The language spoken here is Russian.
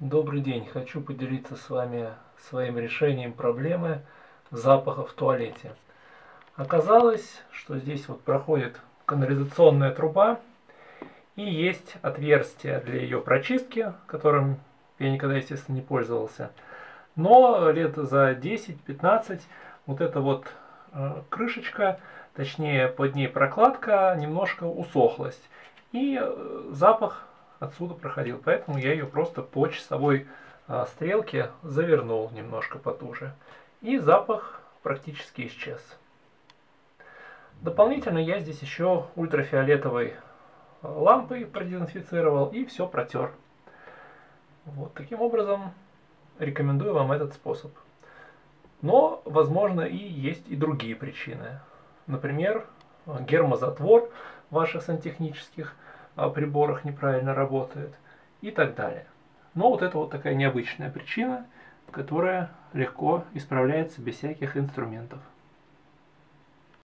Добрый день! Хочу поделиться с вами своим решением проблемы запаха в туалете. Оказалось, что здесь вот проходит канализационная труба и есть отверстие для ее прочистки, которым я никогда, естественно, не пользовался. Но лет за 10-15 вот эта вот э, крышечка, точнее под ней прокладка, немножко усохлась. И э, запах отсюда проходил. Поэтому я ее просто по часовой а, стрелке завернул немножко потуже. И запах практически исчез. Дополнительно я здесь еще ультрафиолетовой лампой продезинфицировал и все протер. Вот таким образом рекомендую вам этот способ. Но, возможно, и есть и другие причины. Например, гермозатвор ваших сантехнических приборах неправильно работает и так далее. Но вот это вот такая необычная причина, которая легко исправляется без всяких инструментов.